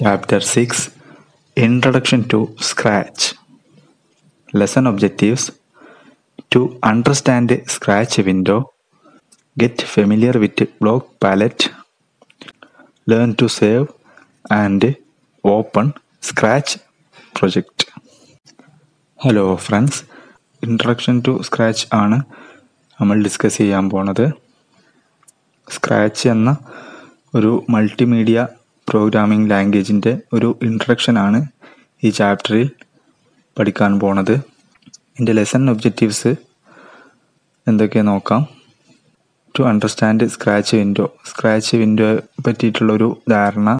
Chapter 6 Introduction to Scratch Lesson Objectives To understand Scratch window, get familiar with block palette, learn to save and open Scratch project. Hello friends, Introduction to Scratch ആണ് നമ്മൾ discuss ചെയ്യാൻ പോണത് scratch എന്ന ഒരു multimedia programming ലാംഗ്വേജിന്റെ ഒരു introduction ആണ് ഈ ചാപ്റ്ററിൽ പഠിക്കാൻ പോണത്. എന്റെ ലെസൺ ഒബ്ജക്റ്റീവ്സ് എന്തൊക്കെ നോക്കാം. To understand scratch window scratch window പറ്റിയിട്ടുള്ളൊരു ധാരണ.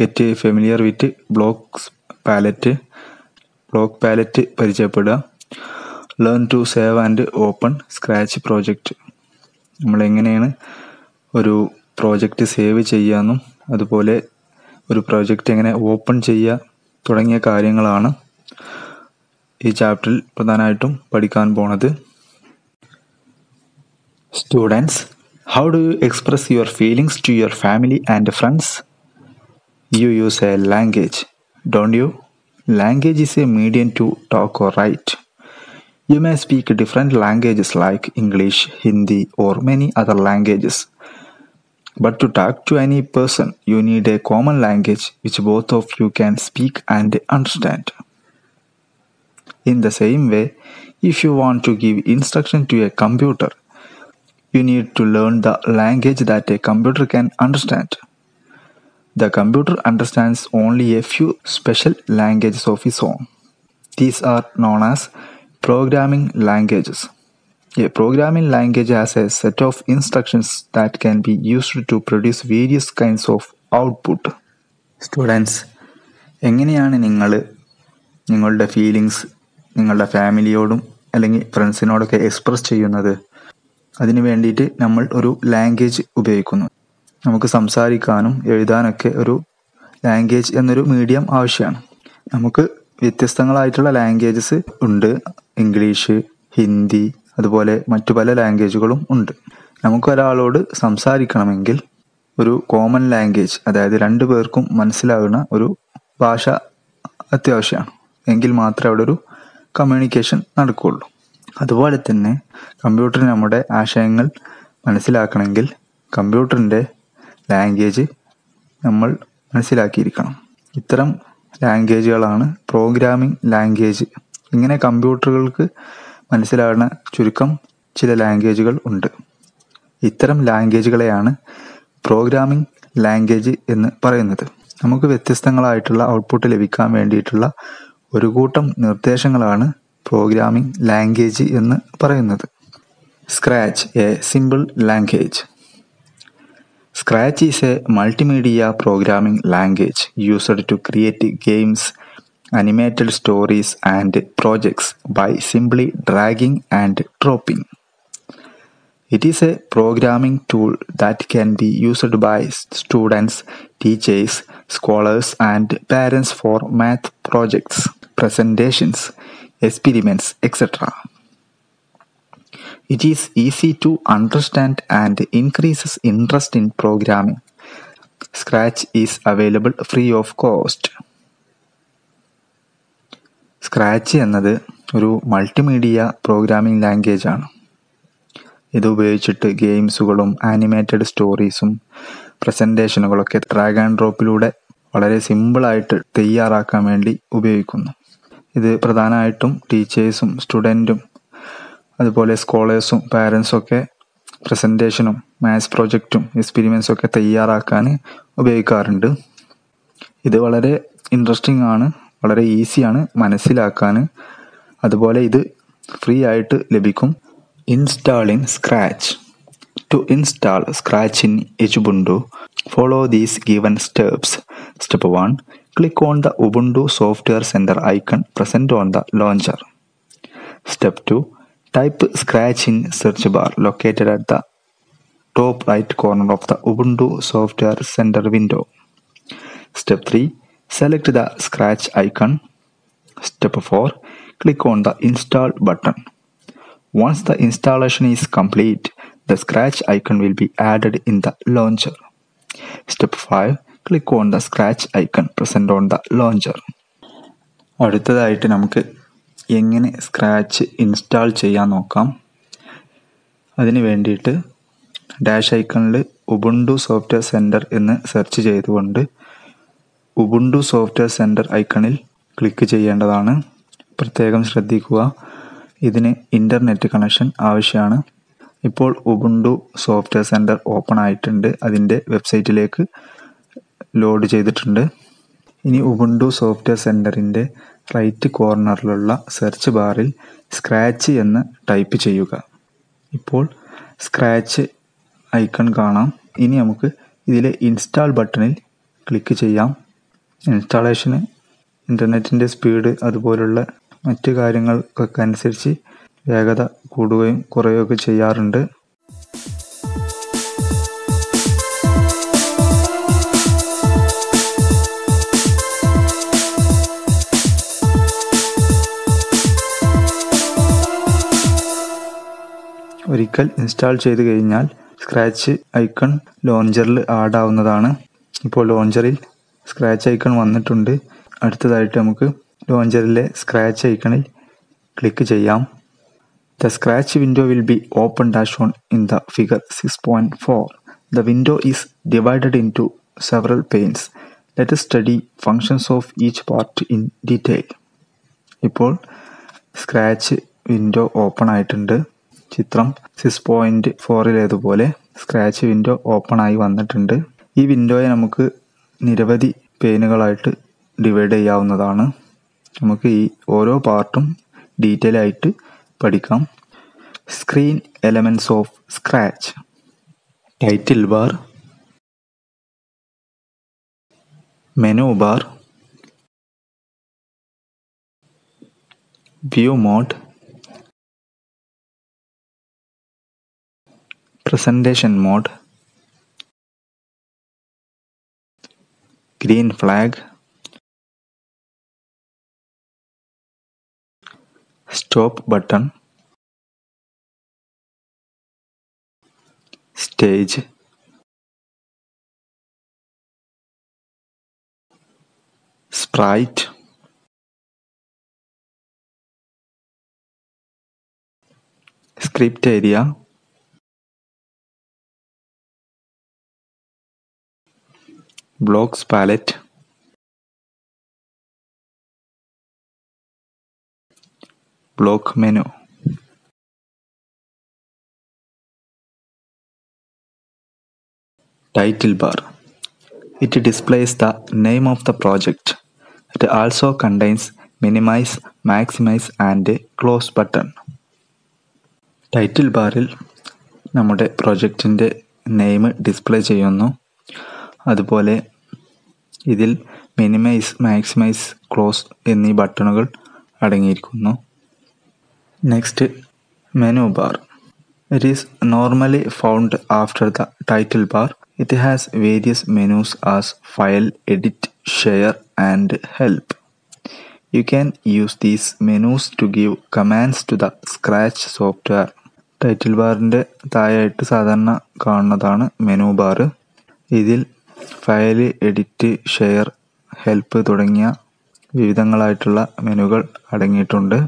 Get familiar with blocks palette block palette പരിചയപ്പെടുക. Learn to save and open scratch project നമ്മളെങ്ങനെയാണ് ഒരു പ്രോജക്റ്റ് സേവ് ചെയ്യാമെന്നും അതുപോലെ ഒരു പ്രോജക്റ്റ് എങ്ങനെ ഓപ്പൺ ചെയ്യുക തുടങ്ങിയ കാര്യങ്ങളാണ് ഈ ചാപ്റ്ററിൽ പ്രധാനമായിട്ടും പഠിക്കാൻ പോണത്. Students how do you express your feelings to your family and friends you use a language don't you language is a medium to talk or write you may speak different languages like English Hindi or many other languages. But to talk to any person, you need a common language which both of you can speak and understand. In the same way, if you want to give instruction to a computer, you need to learn the language that a computer can understand. The computer understands only a few special languages of its own. These are known as programming languages. A programming language has a set of instructions that can be used to produce various kinds of output. Students എങ്ങനെയാണ് നിങ്ങൾ നിങ്ങളുടെ feelings നിങ്ങളുടെ ഫാമിലിയോടും അല്ലെങ്കിൽ ഫ്രണ്ട്സിനോടൊക്കെ express ചെയ്യുന്നത്? അതിനു വേണ്ടിയിട്ട് നമ്മൾ ഒരു ലാംഗ്വേജ് ഉപയോഗിക്കുന്നു. നമുക്ക് സംസാരിക്കാനും എഴുതാനൊക്കെ ഒരു ലാംഗ്വേജ് എന്നൊരു മീഡിയം ആവശ്യമാണ്. നമുക്ക് വ്യത്യസ്തങ്ങളായിട്ടുള്ള ലാംഗ്വേജസ് ഉണ്ട്. ഇംഗ്ലീഷ് ഹിന്ദി അതുപോലെ മറ്റു പല ലാംഗ്വേജുകളും ഉണ്ട്. നമുക്ക് ഒരാളോട് സംസാരിക്കണമെങ്കിൽ ഒരു കോമൺ ലാംഗ്വേജ് അതായത് രണ്ടു പേർക്കും മനസ്സിലാകുന്ന ഒരു ഭാഷ അത്യാവശ്യമാണ്. എങ്കിൽ മാത്രമേ അവിടെ ഒരു കമ്മ്യൂണിക്കേഷൻ നടക്കുകയുള്ളൂ. അതുപോലെ തന്നെ കമ്പ്യൂട്ടറിന് നമ്മുടെ ആശയങ്ങൾ മനസ്സിലാക്കണമെങ്കിൽ കമ്പ്യൂട്ടറിന്റെ ലാംഗ്വേജ് നമ്മൾ മനസ്സിലാക്കിയിരിക്കണം. ഇത്തരം ലാംഗ്വേജുകളാണ് പ്രോഗ്രാമിംഗ് ലാംഗ്വേജ് ഇങ്ങനെ കമ്പ്യൂട്ടറുകൾക്ക് മനസ്സിലാകുന്ന ചുരുക്കം ചില ലാംഗ്വേജുകൾ ഉണ്ട്. ഇത്തരം ലാംഗ്വേജുകളെയാണ് പ്രോഗ്രാമിംഗ് ലാംഗ്വേജ് എന്ന് പറയുന്നത്. നമുക്ക് വ്യത്യസ്തങ്ങളായിട്ടുള്ള ഔട്ട്പുട്ട് ലഭിക്കാൻ വേണ്ടിയിട്ടുള്ള ഒരു കൂട്ടം നിർദ്ദേശങ്ങളാണ് പ്രോഗ്രാമിംഗ് ലാംഗ്വേജ് എന്ന് പറയുന്നത്. Scratch a simple language. Scratch is a multimedia programming language used to create games, animated stories, and projects by simply dragging and dropping. It is a programming tool that can be used by students, teachers, scholars, and parents for math projects, presentations, experiments, etc. It is easy to understand and increases interest in programming. Scratch is available free of cost. Scratch എന്നത് ഒരു multimedia programming language ആണ്. ഇത് ഉപയോഗിച്ചിട്ട് ഗെയിംസുകളും animated സ്റ്റോറീസും പ്രസന്റേഷനുകളൊക്കെ drag and ഡ്രോപ്പിലൂടെ വളരെ സിമ്പിളായിട്ട് തയ്യാറാക്കാൻ വേണ്ടി ഉപയോഗിക്കുന്നു. ഇത് പ്രധാനമായിട്ടും ടീച്ചേഴ്സും സ്റ്റുഡന്റും അതുപോലെ സ്കോളേഴ്സും പാരൻസും ഒക്കെ പ്രസന്റേഷനും മാത്സ് പ്രോജക്റ്റും എക്സ്പീരിമെൻസും ഒക്കെ തയ്യാറാക്കാൻ ഉപയോഗിക്കാറുണ്ട്. ഇത് വളരെ ഇൻട്രസ്റ്റിംഗ് ആണ്. വളരെ ഈസിയാണ് മനസ്സിലാക്കാൻ അതുപോലെ ഇത് ഫ്രീ ആയിട്ട് ലഭിക്കും install in scratch to install scratch in Edubuntu follow these given steps step one click on the Ubuntu software center icon present on the launcher step two type scratch in search bar located at the top right corner of the Ubuntu Software Center window. Step 3. Select the Scratch icon. Step 4. Click on the Install button. Once the installation is complete, the Scratch icon will be added in the launcher. Step 5. Click on the scratch icon present on the launcher. അടുത്തതായിട്ട് നമുക്ക് എങ്ങനെ scratch install ചെയ്യാൻ നോക്കാം അതിന് വേണ്ടിയിട്ട് dash ഐക്കണിൽ Ubuntu software center എന്ന് search ചെയ്തുകൊണ്ട് ഉബുണ്ടു സോഫ്റ്റ്വെയർ സെന്റർ ഐക്കണിൽ ക്ലിക്ക് ചെയ്യേണ്ടതാണ്. പ്രത്യേകം ശ്രദ്ധിക്കുക. ഇതിന് ഇന്റർനെറ്റ് കണക്ഷൻ ആവശ്യമാണ്. ഇപ്പോൾ ഉബുണ്ടു സോഫ്റ്റ്വെയർ സെന്റർ ഓപ്പൺ ആയിട്ടുണ്ട്. അതിന്റെ വെബ്സൈറ്റിലേക്ക് ലോഡ് ചെയ്തിട്ടുണ്ട്. ഇനി ഉബുണ്ടു സോഫ്റ്റ്വെയർ സെന്ററിന്റെ റൈറ്റ് കോർണറിലുള്ള സെർച്ച് ബാറിൽ സ്ക്രാച്ച് എന്ന് ടൈപ്പ് ചെയ്യുക. ഇപ്പോൾ സ്ക്രാച്ച് ഐക്കൺ കാണാം. ഇനി നമുക്ക് ഇതിലെ ഇൻസ്റ്റാൾ ബട്ടണിൽ ക്ലിക്ക് ചെയ്യാം. ഇൻസ്റ്റാളേഷന് ഇന്റർനെറ്റിന്റെ സ്പീഡ് അതുപോലുള്ള മറ്റ് കാര്യങ്ങൾക്കൊക്കെ അനുസരിച്ച് വേഗത കൂടുകയും കുറയുകയൊക്കെ ചെയ്യാറുണ്ട്. ഒരിക്കൽ ഇൻസ്റ്റാൾ ചെയ്ത് കഴിഞ്ഞാൽ സ്ക്രാച്ച് ഐക്കൺ ലോഞ്ചറിൽ ആഡ് ആവുന്നതാണ്. ഇപ്പോൾ ലോഞ്ചറിൽ സ്ക്രാച്ച് ഐക്കൺ വന്നിട്ടുണ്ട്. അടുത്തതായിട്ട് നമുക്ക് ലോഞ്ചറിലെ സ്ക്രാച്ച് ഐക്കണിൽ ക്ലിക്ക് ചെയ്യാം. The scratch window will be open dash on in the figure six point four the window is divided into several panes let study functions of each part in detail ഇപ്പോൾ scratch window open ആയിട്ടുണ്ട്. ചിത്രം six point ഫോറിലേതുപോലെ scratch window open ആയി വന്നിട്ടുണ്ട്. ഈ വിൻഡോയെ നമുക്ക് നിരവധി പേനുകളായിട്ട് divide ചെയ്യാവുന്നതാണ്. നമുക്ക് ഈ ഓരോ പാർട്ടും ഡീറ്റെയിൽ ആയിട്ട് പഠിക്കാം. Screen elements of scratch title bar menu bar view mode presentation mode. Green flag. Stop button. Stage. Sprite. Script area blocks palette block menu title bar it displays the name of the project it also contains minimize maximize and close button title ബാറിൽ നമ്മുടെ പ്രൊജക്റ്റിന്റെ name display ചെയ്യുന്നു അതുപോലെ ഇതിൽ minimise maximise close എന്നീ ബട്ടണുകൾ അടങ്ങിയിരിക്കുന്നു. Next menu bar it is normally found after the title bar it has various menus as file edit share and help you can use these menus to give commands to the scratch software title ബാറിന്റെ താഴെയായിട്ട് സാധാരണ കാണുന്നതാണ് menu bar ഇതിൽ file edit share help തുടങ്ങിയ വിവിധങ്ങളായിട്ടുള്ള മെനുകൾ അടങ്ങിയിട്ടുണ്ട്.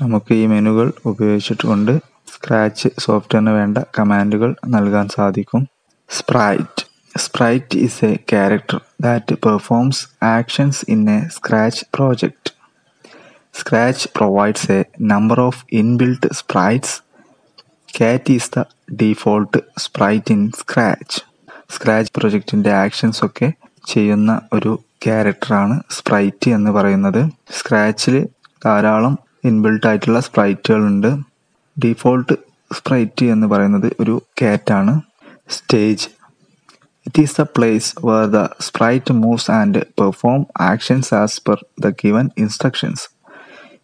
നമുക്ക് ഈ മെനുകൾ ഉപയോഗിച്ചിട്ടുകൊണ്ട് സ്ക്രാച്ച് സോഫ്റ്റ്വെയറിന് വേണ്ട കമാൻഡുകൾ നൽകാൻ സാധിക്കും. Sprite. Sprite is a character that performs actions in a scratch project scratch provides a number of inbuilt sprites cat is the default sprite in scratch scratch പ്രൊജക്റ്റിന്റെ ആക്ഷൻസ് ഒക്കെ ചെയ്യുന്ന ഒരു ക്യാരക്ടറാണ് സ്പ്രൈറ്റ് എന്ന് പറയുന്നത്. സ്ക്രാച്ചിൽ ധാരാളം ഇൻബിൽട്ട് ആയിട്ടുള്ള സ്പ്രൈറ്റുകളുണ്ട് ഡീഫോൾട്ട് സ്പ്രൈറ്റ് എന്ന് പറയുന്നത് ഒരു കാറ്റാണ് stage it is the place where the sprite moves and perform actions as per the given instructions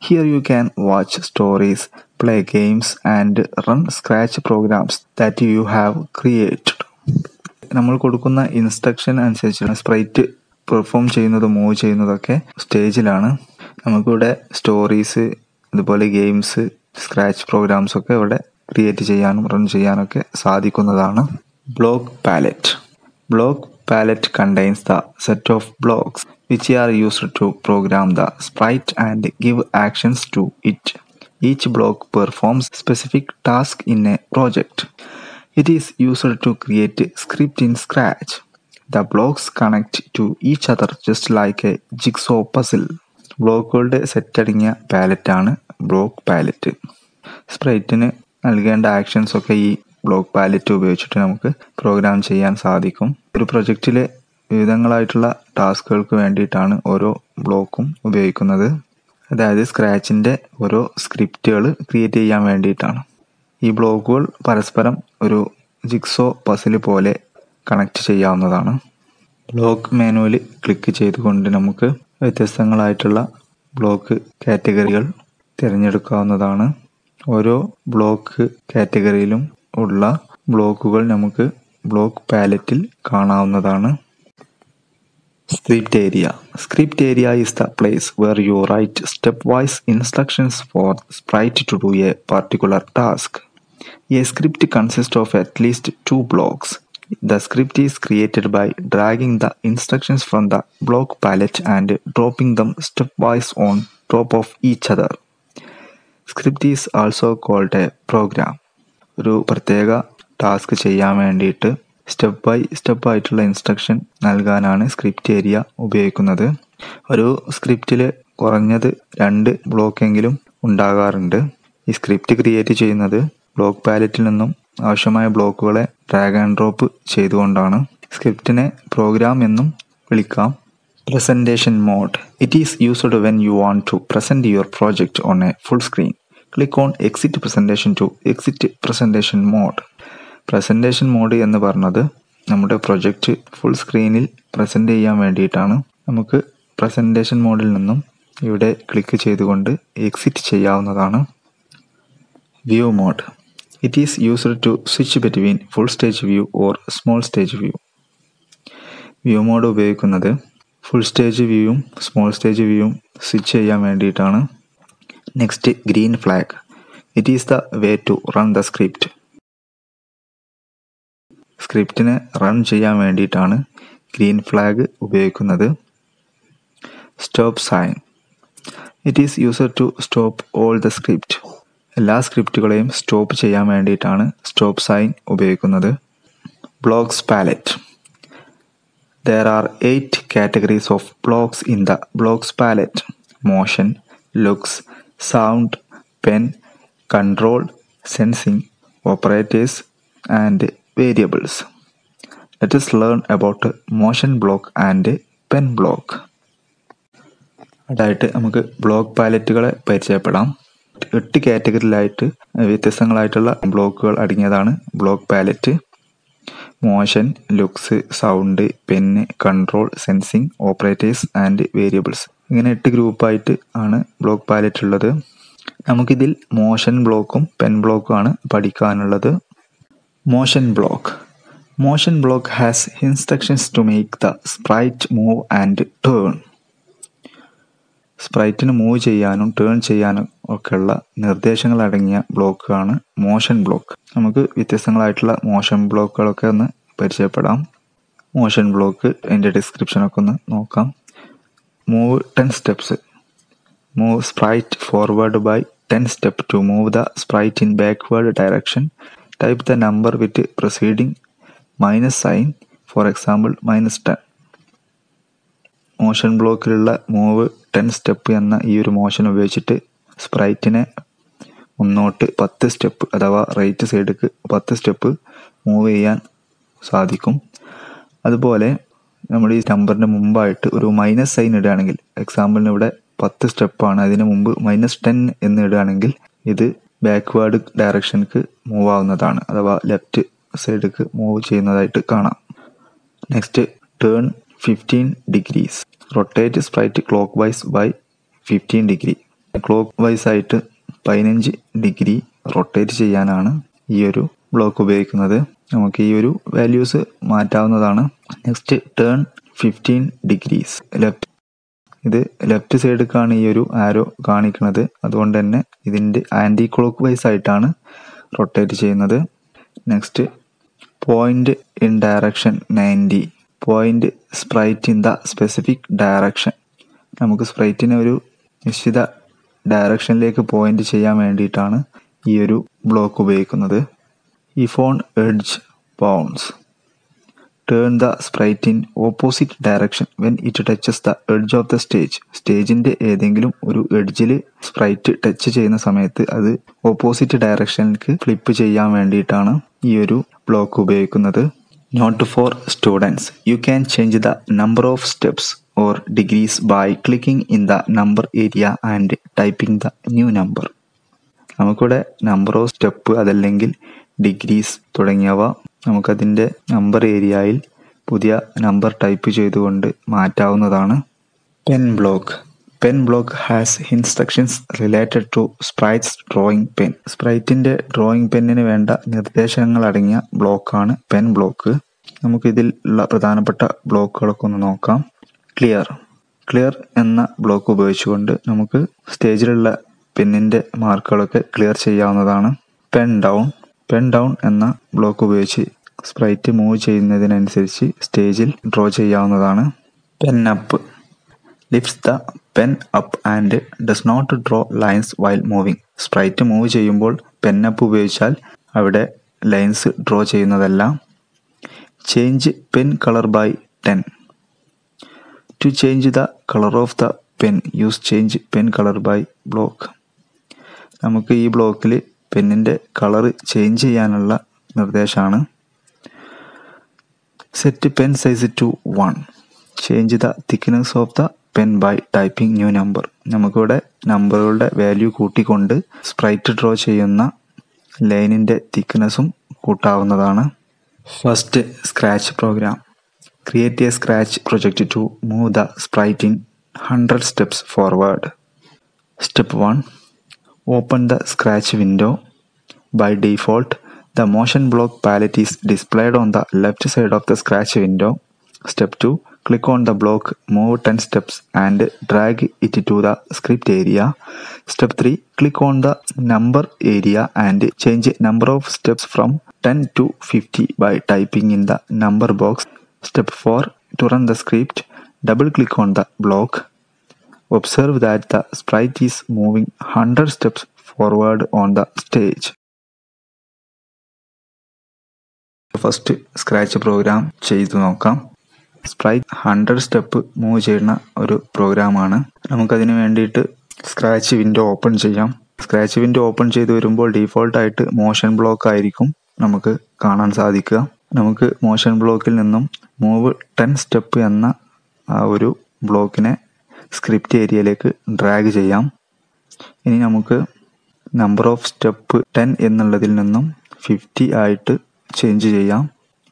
here you can watch stories play games and run scratch programs that you have created നമ്മൾ കൊടുക്കുന്ന instruction അനുസരിച്ചാണ് sprite perform ചെയ്യുന്നതും move ചെയ്യുന്നതൊക്കെ സ്റ്റേജിലാണ് നമുക്കിവിടെ stories അതുപോലെ games scratch programmes ഒക്കെ ഇവിടെ ക്രിയേറ്റ് ചെയ്യാനും റൺ ചെയ്യാനൊക്കെ സാധിക്കുന്നതാണ്. Block palette block palette contains the set of blocks which are used to program the sprite and give actions to it each block performs specific task in a project. It is used to create script in Scratch. The blocks connect to each other just like a jigsaw puzzle. ബ്ലോക്കുകളുടെ set അടങ്ങിയ പാലറ്റാണ് block palette സ്പ്രൈറ്റിന് നൽകേണ്ട actions ഒക്കെ ഈ block palette ഉപയോഗിച്ചിട്ട് നമുക്ക് programme ചെയ്യാൻ സാധിക്കും ഒരു പ്രൊജക്റ്റിലെ വിവിധങ്ങളായിട്ടുള്ള ടാസ്കുകൾക്ക് വേണ്ടിയിട്ടാണ് ഓരോ ബ്ലോക്കും ഉപയോഗിക്കുന്നത് അതായത് സ്ക്രാച്ചിന്റെ ഓരോ സ്ക്രിപ്റ്റുകൾ ക്രിയേറ്റ് ചെയ്യാൻ വേണ്ടിയിട്ടാണ് ഈ ബ്ലോക്കുകൾ പരസ്പരം ഒരു ജിക്സോ പസിൽ പോലെ കണക്ട് ചെയ്യാവുന്നതാണ്. ബ്ലോക്ക് മെനുവിൽ ക്ലിക്ക് ചെയ്തുകൊണ്ട് നമുക്ക് വ്യത്യസ്തങ്ങളായിട്ടുള്ള ബ്ലോക്ക് കാറ്റഗറികൾ തിരഞ്ഞെടുക്കാവുന്നതാണ്. ഓരോ ബ്ലോക്ക് കാറ്റഗറിയിലും ഉള്ള ബ്ലോക്കുകൾ നമുക്ക് ബ്ലോക്ക് പാലറ്റിൽ കാണാവുന്നതാണ്. Script area script area is the place where you write stepwise instructions for sprite to do a particular task. A script consists of at least two blocks. The script is created by dragging the instructions from the block palette and dropping them stepwise on top of each other. Script is also called a program. ഒരു പ്രത്യേക task ചെയ്യാൻ വേണ്ടിയിട്ട് step by step ആയിട്ടുള്ള instruction നൽകാനാണ് script area ഉപയോഗിക്കുന്നത് ഒരു സ്ക്രിപ്റ്റിൽ കുറഞ്ഞത് രണ്ട് ബ്ലോക്കെങ്കിലും ഉണ്ടാകാറുണ്ട് ഈ സ്ക്രിപ്റ്റ് ക്രിയേറ്റ് ചെയ്യുന്നത് ബ്ലോക്ക് പാലറ്റിൽ നിന്നും ആവശ്യമായ ബ്ലോക്കുകളെ ഡ്രാഗ് ആൻഡ് ഡ്രോപ്പ് ചെയ്തുകൊണ്ടാണ് സ്ക്രിപ്റ്റിനെ പ്രോഗ്രാം എന്നും വിളിക്കാം. Presentation mode it is used when you want to present your project on a full screen click on exit presentation to exit presentation mode presentation mode എന്ന് പറഞ്ഞത് നമ്മുടെ project full സ്ക്രീനിൽ present ചെയ്യാൻ വേണ്ടിയിട്ടാണ്. നമുക്ക് പ്രസന്റേഷൻ മോഡിൽ നിന്നും ഇവിടെ ക്ലിക്ക് ചെയ്തുകൊണ്ട് എക്സിറ്റ് ചെയ്യാവുന്നതാണ്. View mode it is used to switch between full stage view or small stage view view mode ഉപയോഗിക്കുന്നത് ഫുൾ സ്റ്റേജ് വ്യൂവും സ്മോൾ സ്റ്റേജ് വ്യൂവും സ്വിച്ച് ചെയ്യാൻ വേണ്ടിയിട്ടാണ്. Next green flag it is the way to run the script സ്ക്രിപ്റ്റിനെ run ചെയ്യാൻ വേണ്ടിയിട്ടാണ് green flag ഉപയോഗിക്കുന്നത്. Stop sign it is user to stop all the script എല്ലാ സ്ക്രിപ്റ്റുകളെയും സ്റ്റോപ്പ് ചെയ്യാൻ വേണ്ടിയിട്ടാണ് സ്റ്റോപ്പ് സൈൻ ഉപയോഗിക്കുന്നത്. Blocks palette. There are eight categories of blocks in the blocks palette motion looks sound pen control sensing operators and variables let us learn about motion block and pen block അതായിട്ട് നമുക്ക് block പാലറ്റുകളെ പരിചയപ്പെടാം. എട്ട് കാറ്റഗറിയിലായിട്ട് വ്യത്യസ്തങ്ങളായിട്ടുള്ള ബ്ലോക്കുകൾ അടങ്ങിയതാണ്. Block palette motion looks sound pen control sensing operators and variables. ഇങ്ങനെ എട്ട് ഗ്രൂപ്പായിട്ട് ആണ് ബ്ലോക്ക് പാലറ്റ് ഉള്ളത്. നമുക്കിതിൽ മോഷൻ ബ്ലോക്കും പെൻ ബ്ലോക്കും ആണ് പഠിക്കാനുള്ളത്. Motion block. Motion block has instructions to make the sprite move and turn. സ്പ്രൈറ്റിന് move ചെയ്യാനും ടേൺ ചെയ്യാനും ഒക്കെയുള്ള നിർദ്ദേശങ്ങൾ അടങ്ങിയ ബ്ലോക്കാണ് മോഷൻ ബ്ലോക്ക്. നമുക്ക് വ്യത്യസ്തങ്ങളായിട്ടുള്ള മോഷൻ ബ്ലോക്കുകളൊക്കെ ഒന്ന് പരിചയപ്പെടാം. മോഷൻ ബ്ലോക്ക് അതിന്റെ ഡിസ്ക്രിപ്ഷനൊക്കെ ഒന്ന് നോക്കാം. Move ten steps move sprite forward by ten step to move the sprite in backward direction type the number with proceeding minus sign for example minus ten motion ബ്ലോക്കിലുള്ള move ten step എന്ന ഈ ഒരു motion ഉപയോഗിച്ചിട്ട് സ്പ്രൈറ്റിനെ മുന്നോട്ട് പത്ത് step അഥവാ right സൈഡിക്ക് പത്ത് step move ചെയ്യാൻ സാധിക്കും. അതുപോലെ നമ്മൾ ഈ നമ്പറിന് മുമ്പായിട്ട് ഒരു മൈനസ് സൈൻ ഇടുകയാണെങ്കിൽ എക്സാമ്പിളിന് ഇവിടെ പത്ത് സ്റ്റെപ്പാണ് അതിന് മുമ്പ് മൈനസ് ടെൻ എന്ന് ഇടുകയാണെങ്കിൽ ഇത് ബാക്ക്വേർഡ് ഡയറക്ഷനിക്ക് മൂവ് ആവുന്നതാണ് അഥവാ ലെഫ്റ്റ് സൈഡിക്ക് മൂവ് ചെയ്യുന്നതായിട്ട് കാണാം. Next turn fifteen degrees rotate sprite clockwise by fifteen degree clockwise ആയിട്ട് പതിനഞ്ച് ഡിഗ്രി റൊട്ടേറ്റ് ചെയ്യാനാണ് ഈ ഒരു ബ്ലോക്ക് ഉപയോഗിക്കുന്നത്. നമുക്ക് ഈ ഒരു വാല്യൂസ് മാറ്റാവുന്നതാണ്. Next turn fifteen degrees left ഇത് ലെഫ്റ്റ് സൈഡിലേക്കാണ് ഈ ഒരു ആരോ കാണിക്കുന്നത്. അതുകൊണ്ട് തന്നെ ഇതിന്റെ ആന്റി ക്ലോക്ക് വൈസ് ആയിട്ടാണ് റൊട്ടേറ്റ് ചെയ്യുന്നത്. Next point in direction ninety point sprite in the specific direction നമുക്ക് സ്പ്രൈറ്റിനെ ഒരു നിശ്ചിത ഡയറക്ഷനിലേക്ക് പോയിന്റ് ചെയ്യാൻ വേണ്ടിയിട്ടാണ് ഈ ഒരു ബ്ലോക്ക് ഉപയോഗിക്കുന്നത്. ഈ if on edge bounce turn the sprite in opposite direction when it touches the edge of the stage സ്റ്റേജിന്റെ ഏതെങ്കിലും ഒരു എഡ്ജിൽ സ്പ്രൈറ്റ് ടച്ച് ചെയ്യുന്ന സമയത്ത് അത് ഓപ്പോസിറ്റ് ഡയറക്ഷനിലേക്ക് ഫ്ലിപ്പ് ചെയ്യാൻ വേണ്ടിയിട്ടാണ് ഈ ഒരു ബ്ലോക്ക് ഉപയോഗിക്കുന്നത്. Note for students you can change the number of steps or degrees by clicking in the number area and typing the new number. നമുക്കിവിടെ നമ്പർ ഓഫ് സ്റ്റെപ്പ് അതല്ലെങ്കിൽ ഡിഗ്രീസ് തുടങ്ങിയവ നമുക്കതിന്റെ നമ്പർ ഏരിയയിൽ പുതിയ നമ്പർ ടൈപ്പ് ചെയ്തുകൊണ്ട് മാറ്റാവുന്നതാണ്. Pen block pen block has instructions related to sprites drawing pen സ്പ്രൈറ്റിന്റെ drawing പെന്നിന് വേണ്ട നിർദ്ദേശങ്ങൾ അടങ്ങിയ ബ്ലോക്കാണ് പെൻ ബ്ലോക്ക് നമുക്കിതിൽ ഉള്ള പ്രധാനപ്പെട്ട ബ്ലോക്കുകളൊക്കെ ഒന്ന് നോക്കാം. ക്ലിയർ ക്ലിയർ എന്ന ബ്ലോക്ക് ഉപയോഗിച്ചുകൊണ്ട് നമുക്ക് സ്റ്റേജിലുള്ള പെന്നിന്റെ മാർക്കുകളൊക്കെ ക്ലിയർ ചെയ്യാവുന്നതാണ്. പെൻ ഡൗൺ പെൻ ഡൗൺ എന്ന ബ്ലോക്ക് ഉപയോഗിച്ച് സ്പ്രൈറ്റ് മൂവ് ചെയ്യുന്നതിനനുസരിച്ച് സ്റ്റേജിൽ ഡ്രോ ചെയ്യാവുന്നതാണ്. Pen up lifts the pen up and does not draw lines while moving sprite move ചെയ്യുമ്പോൾ പെൻ അപ്പ് ഉപയോഗിച്ചാൽ അവിടെ ലൈൻസ് ഡ്രോ ചെയ്യുന്നതല്ല. Change pen colour by ten to change the colour of the pen use change pen colour by block നമുക്ക് ഈ ബ്ലോക്കിൽ പെന്നിന്റെ colour change ചെയ്യാനുള്ള നിർദ്ദേശമാണ്. Set pen size to one change the thickness of the pen by typing new number നമുക്കിവിടെ നമ്പറുകളുടെ value കൂട്ടിക്കൊണ്ട് sprite draw ചെയ്യുന്ന ലൈനിന്റെ തിക്നെസ്സും കൂട്ടാവുന്നതാണ്. First scratch program Create a scratch project to move the sprite in 100 steps forward. Step 1 Open the scratch window. By default, the motion block palette is displayed on the left side of the scratch window. Step 2 Click on the block, move 10 steps and drag it to the script area. Step 3 Click on the number area and change number of steps from 10 to 50 by typing in the number box. Step 4 to run the script double click on the block. Observe that the sprite is moving 100 steps forward on the stage. First scratch program ചെയ്തു നോക്കാം. Sprite hundred step move ചെയ്യുന്ന ഒരു പ്രോഗ്രാമാണ്. നമുക്കതിന് വേണ്ടിയിട്ട് scratch window open ചെയ്യാം. Scratch window open ചെയ്ത് വരുമ്പോൾ ഡീഫോൾട്ടായിട്ട് മോഷൻ ബ്ലോക്ക് ആയിരിക്കും നമുക്ക് കാണാൻ സാധിക്കുക. നമുക്ക് മോഷൻ ബ്ലോക്കിൽ നിന്നും മൂവ് ടെൻ സ്റ്റെപ്പ് എന്ന ആ ഒരു ബ്ലോക്കിനെ സ്ക്രിപ്റ്റ് ഏരിയയിലേക്ക് ഡ്രാഗ് ചെയ്യാം. ഇനി നമുക്ക് നമ്പർ ഓഫ് സ്റ്റെപ്പ് ടെൻ എന്നുള്ളതിൽ നിന്നും ഫിഫ്റ്റി ആയിട്ട് ചേഞ്ച് ചെയ്യാം.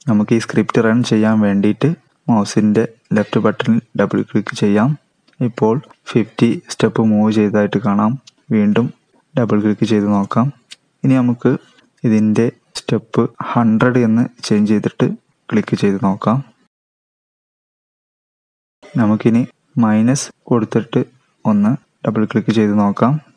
നമുക്ക് ഈ സ്ക്രിപ്റ്റ് റൺ ചെയ്യാൻ വേണ്ടിയിട്ട് മൗസിന്റെ ലെഫ്റ്റ് ബട്ടണിൽ ഡബിൾ ക്ലിക്ക് ചെയ്യാം. ഇപ്പോൾ ഫിഫ്റ്റി സ്റ്റെപ്പ് മൂവ് ചെയ്തതായിട്ട് കാണാം. വീണ്ടും ഡബിൾ ക്ലിക്ക് ചെയ്ത് നോക്കാം. ഇനി നമുക്ക് ഇതിന്റെ സ്റ്റെപ്പ് ഹൺഡ്രഡ് എന്ന് ചേഞ്ച് ചെയ്തിട്ട് ക്ലിക്ക് ചെയ്ത് നോക്കാം. നമുക്കിനി മൈനസ് കൊടുത്തിട്ട് ഒന്ന് ഡബിൾ ക്ലിക്ക് ചെയ്ത് നോക്കാം.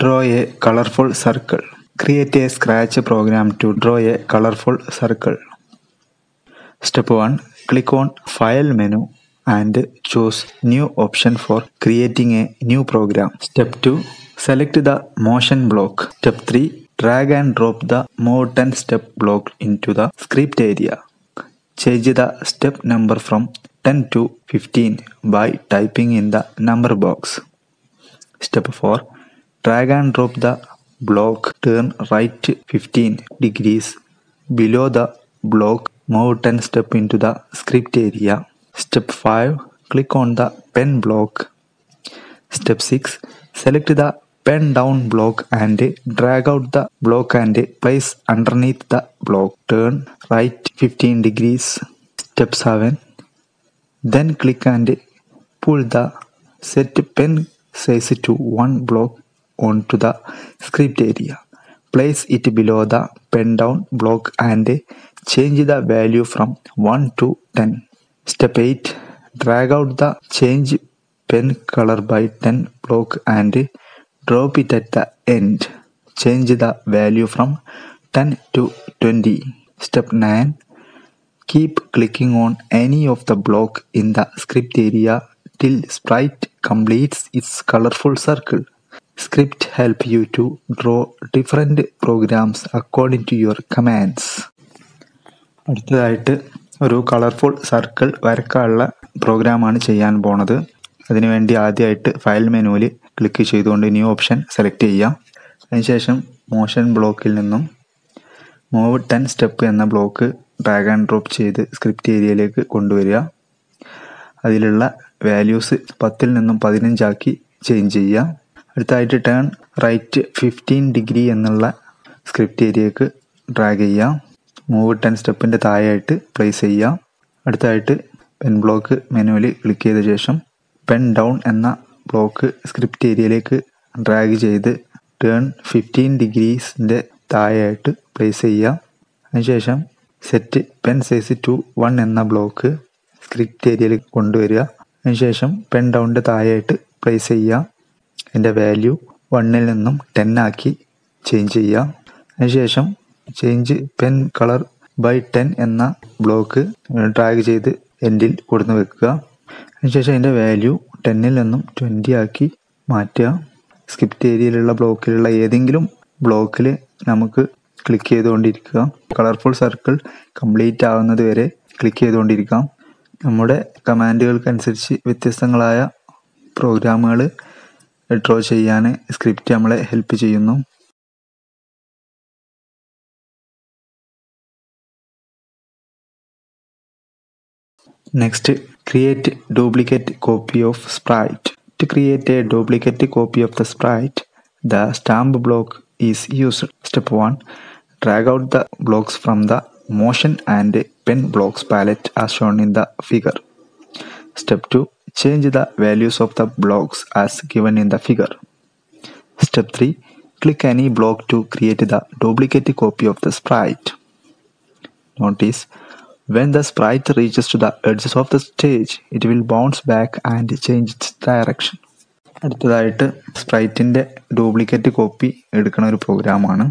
Draw a colorful circle. Create a scratch program to draw a colorful circle. Step 1. Click on File menu and choose New option for creating a new program. Step 2. Select the motion block. Step 3. Drag and drop the more 10 step block into the script area. Change the step number from 10 to 15 by typing in the number box. Step 4. Drag and drop the block. Turn right 15 degrees below the block. Move 10 step into the script area. Step 5. Click on the pen block. Step 6. Select the pen down block and drag out the block and place underneath the block. Turn right 15 degrees. Step 7. Then click and pull the set pen size to one block onto the script area. Place it below the pen down block and change the value from 1 to 10. Step 8. Drag out the change pen color by 10 block and drop it at the end. Change the value from 10 to 20. Step 9. Keep clicking on any of the block in the script area till sprite completes its colorful circle. Script help you to draw different programs according to your commands അടുത്തതായിട്ട് ഒരു colourful circle വരക്കാനുള്ള പ്രോഗ്രാമാണ് ചെയ്യാൻ പോണത്. അതിനുവേണ്ടി ആദ്യമായിട്ട് file മെനുവിൽ click ചെയ്തുകൊണ്ട് new option select ചെയ്യാം. അതിനുശേഷം മോഷൻ ബ്ലോക്കിൽ നിന്നും മൂവ് ടെൻ സ്റ്റെപ്പ് എന്ന ബ്ലോക്ക് ഡ്രാഗ് ആൻഡ് ഡ്രോപ്പ് ചെയ്ത് സ്ക്രിപ്റ്റ് ഏരിയയിലേക്ക് കൊണ്ടുവരിക. അതിലുള്ള വാല്യൂസ് പത്തിൽ നിന്നും പതിനഞ്ചാക്കി ചേഞ്ച് ചെയ്യുക. അടുത്തായിട്ട് ടേൺ റൈറ്റ് ഫിഫ്റ്റീൻ ഡിഗ്രി എന്നുള്ള സ്ക്രിപ്റ്റ് ഏരിയക്ക് ഡ്രാഗ് ചെയ്യാം. മൂവ് ടെൻ സ്റ്റെപ്പിന്റെ താഴെയായിട്ട് പ്ലേസ് ചെയ്യാം. അടുത്തായിട്ട് പെൻ ബ്ലോക്ക് മെനുവലി ക്ലിക്ക് ചെയ്ത ശേഷം പെൻ ഡൗൺ എന്ന ബ്ലോക്ക് സ്ക്രിപ്റ്റ് ഏരിയയിലേക്ക് ഡ്രാഗ് ചെയ്ത് ടേൺ ഫിഫ്റ്റീൻ ഡിഗ്രീസിന്റെ താഴെയായിട്ട് പ്ലേസ് ചെയ്യാം. അതിനുശേഷം set pen size to one എന്ന ബ്ലോക്ക് സ്ക്രിപ്റ്റ് ഏരിയയിലേക്ക് കൊണ്ടുവരിക. അതിനുശേഷം പെൻ ഡൗണിന്റെ താഴെയായിട്ട് പ്ലേസ് ചെയ്യുക അതിന്റെ വാല്യൂ വണ്ണിൽ നിന്നും ടെൻ ആക്കി ചേഞ്ച് ചെയ്യാം. അതിനുശേഷം change pen colour by ten എന്ന ബ്ലോക്ക് ഡ്രാഗ് ചെയ്ത് എൻഡിൽ കൊടുന്ന് വെക്കുക. അതിനുശേഷം അതിന്റെ വാല്യൂ ടെന്നിൽ നിന്നും ട്വന്റി ആക്കി മാറ്റുക. സ്ക്രിപ്റ്റ് ഏരിയയിലുള്ള ബ്ലോക്കിലുള്ള ഏതെങ്കിലും ബ്ലോക്കിൽ നമുക്ക് ക്ലിക്ക് ചെയ്തുകൊണ്ടിരിക്കുക. കളർഫുൾ സർക്കിൾ കംപ്ലീറ്റ് ആവുന്നത് വരെ ക്ലിക്ക് ചെയ്തുകൊണ്ടിരിക്കാം. നമ്മുടെ കമാൻഡുകൾക്കനുസരിച്ച് വ്യത്യസ്തങ്ങളായ പ്രോഗ്രാമുകൾ ഡ്രോ ചെയ്യാൻ സ്ക്രിപ്റ്റ് നമ്മളെ ഹെൽപ്പ് ചെയ്യുന്നു. Next create duplicate copy of sprite to create a duplicate copy of the sprite the stamp block is used step one drag out the blocks from the motion and pen blocks palette as shown in the figure step two Change the values of the blocks as given in the figure. Step 3. Click any block to create the duplicate copy of the sprite. Notice when the sprite reaches to the edges of the stage, it will bounce back and change its direction. അടുത്തതായിട്ട് സ്പ്രൈറ്റിന്റെ duplicate copy എടുക്കുന്ന ഒരു പ്രോഗ്രാമാണ്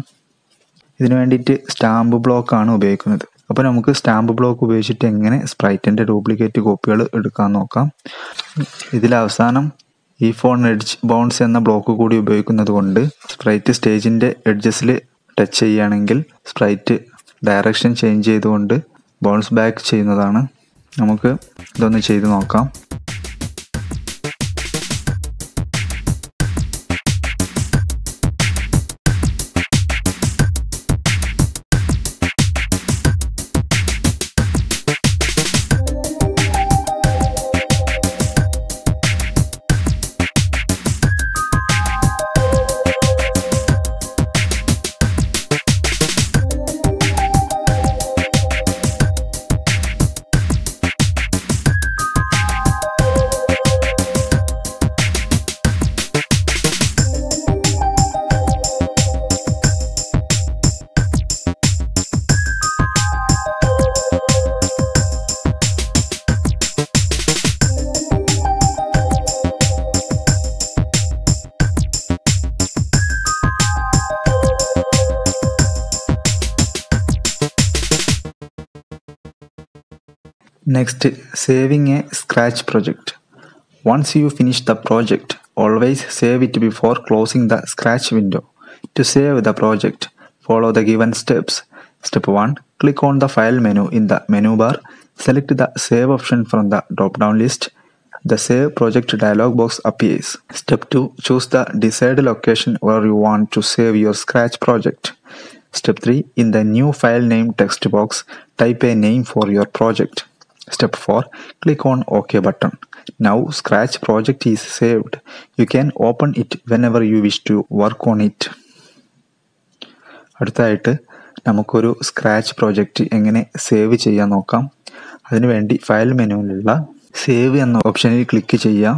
ഇതിനു വേണ്ടിയിട്ട് stamp block ആണ് ഉപയോഗിക്കുന്നത് അപ്പോൾ നമുക്ക് സ്റ്റാമ്പ് ബ്ലോക്ക് ഉപയോഗിച്ചിട്ട് എങ്ങനെ സ്പ്രൈറ്റിന്റെ ഡ്യൂപ്ലിക്കേറ്റ് കോപ്പികൾ എടുക്കാൻ നോക്കാം. ഇതിൽ അവസാനം ഈ ഫോൺ എഡ്ജ് ബൗൺസ് എന്ന ബ്ലോക്ക് കൂടി ഉപയോഗിക്കുന്നത് കൊണ്ട് സ്പ്രൈറ്റ് സ്റ്റേജിന്റെ എഡ്ജസിൽ ടച്ച് ചെയ്യുകയാണെങ്കിൽ സ്പ്രൈറ്റ് ഡയറക്ഷൻ ചേഞ്ച് ചെയ്തുകൊണ്ട് ബൗൺസ് ബാക്ക് ചെയ്യുന്നതാണ്. നമുക്ക് ഇതൊന്ന് ചെയ്ത് നോക്കാം. Next, saving a Scratch project. Once you finish the project, always save it before closing the Scratch window. To save the project, follow the given steps. Step 1. Click on the File menu in the menu bar. Select the Save option from the drop-down list. The Save Project dialog box appears. Step 2. Choose the desired location where you want to save your Scratch project. Step 3. In the New File Name text box, type a name for your project. Step 4. Click on OK button. Now Scratch project is saved. You can open it whenever you wish to work on it. അടുത്തായിട്ട് നമുക്കൊരു scratch project എങ്ങനെ save ചെയ്യാൻ നോക്കാം അതിനുവേണ്ടി file മെനുവിലുള്ള save എന്ന ഓപ്ഷനിൽ click ചെയ്യാം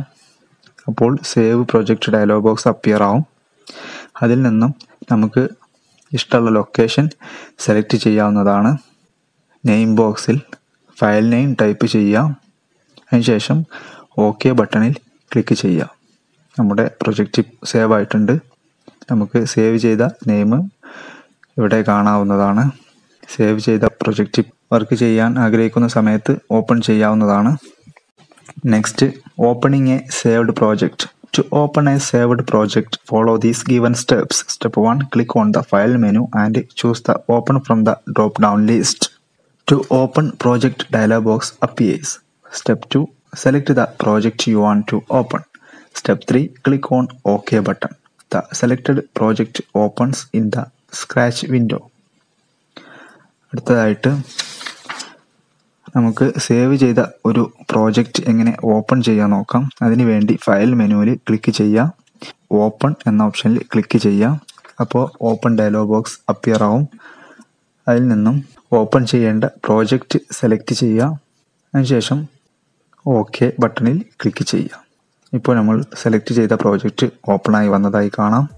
അപ്പോൾ save project dialog box appear ആവും അതിൽ നിന്നും നമുക്ക് ഇഷ്ടമുള്ള ലൊക്കേഷൻ സെലക്ട് ചെയ്യാവുന്നതാണ് നെയിം ബോക്സിൽ ഫയൽ നെയിം ടൈപ്പ് ചെയ്യാം അതിനുശേഷം ഓക്കെ ബട്ടണിൽ ക്ലിക്ക് ചെയ്യാം നമ്മുടെ പ്രൊജക്റ്റ് സേവ് ആയിട്ടുണ്ട് നമുക്ക് സേവ് ചെയ്ത നെയിം ഇവിടെ കാണാവുന്നതാണ് സേവ് ചെയ്ത പ്രൊജക്റ്റ് വർക്ക് ചെയ്യാൻ ആഗ്രഹിക്കുന്ന സമയത്ത് ഓപ്പൺ ചെയ്യാവുന്നതാണ് next opening a saved project To open a saved project, follow these given steps. Step 1. Click on the File menu and choose the Open from the drop-down list. To open project dialog box appears. Step 2. Select the project you want to open. Step 3. Click on OK button. The selected project opens in the Scratch window. അടുത്തതായിട്ട് നമുക്ക് save ചെയ്ത ഒരു project എങ്ങനെ open ചെയ്യാൻ നോക്കാം അതിനു വേണ്ടി file മെനുവിൽ ക്ലിക്ക് ചെയ്യാം ഓപ്പൺ എന്ന ഓപ്ഷനിൽ ക്ലിക്ക് ചെയ്യാം അപ്പോൾ ഓപ്പൺ ഡയലോഗ് ബോക്സ് അപ്പിയർ ആവും അതിൽ നിന്നും ഓപ്പൺ ചെയ്യേണ്ട പ്രോജക്റ്റ് സെലക്ട് ചെയ്യുക. അതിനുശേഷം ഓക്കെ ബട്ടണിൽ ക്ലിക്ക് ചെയ്യുക. ഇപ്പോൾ നമ്മൾ സെലക്ട് ചെയ്ത പ്രോജക്റ്റ് ഓപ്പണായി വന്നതായി കാണാം.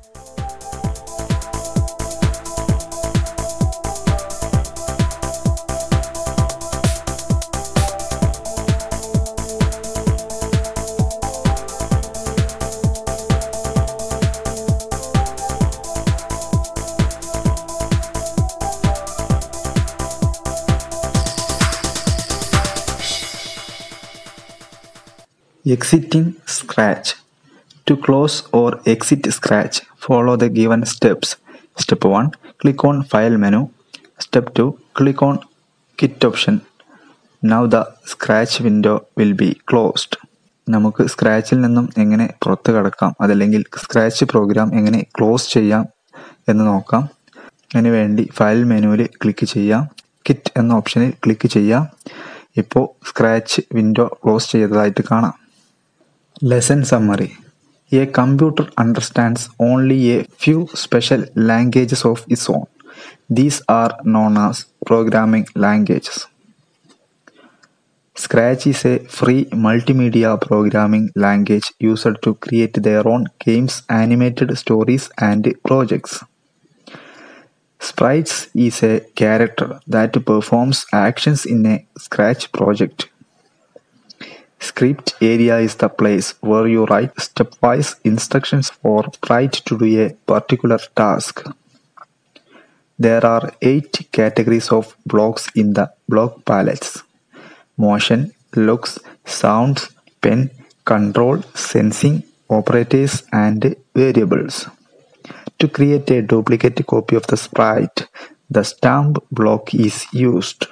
Exiting Scratch. To close or exit Scratch, follow the given steps. Step 1. Click on File menu. Step 2. Click on Quit option. Now the Scratch window will be closed. നമുക്ക് സ്ക്രാച്ചിൽ നിന്നും എങ്ങനെ പുറത്ത് കടക്കാം അതല്ലെങ്കിൽ സ്ക്രാച്ച് പ്രോഗ്രാം എങ്ങനെ ക്ലോസ് ചെയ്യാം എന്ന് നോക്കാം അതിന് വേണ്ടി ഫയൽ മെനുവിൽ ക്ലിക്ക് ചെയ്യാം കിറ്റ് എന്ന ഓപ്ഷനിൽ ക്ലിക്ക് ചെയ്യാം ഇപ്പോൾ സ്ക്രാച്ച് വിൻഡോ ക്ലോസ് ചെയ്തതായിട്ട് കാണാം Lesson Summary A computer understands only a few special languages of its own. These are known as programming languages. Scratch is a free multimedia programming language used to create their own games, animated stories, and projects. Sprites is a character that performs actions in a Scratch project. Script area is the place where you write stepwise instructions for Sprite to do a particular task. There are eight categories of blocks in the block palettes motion, looks, sounds, pen, control, sensing, operators, and variables. To create a duplicate copy of the sprite, the stamp block is used.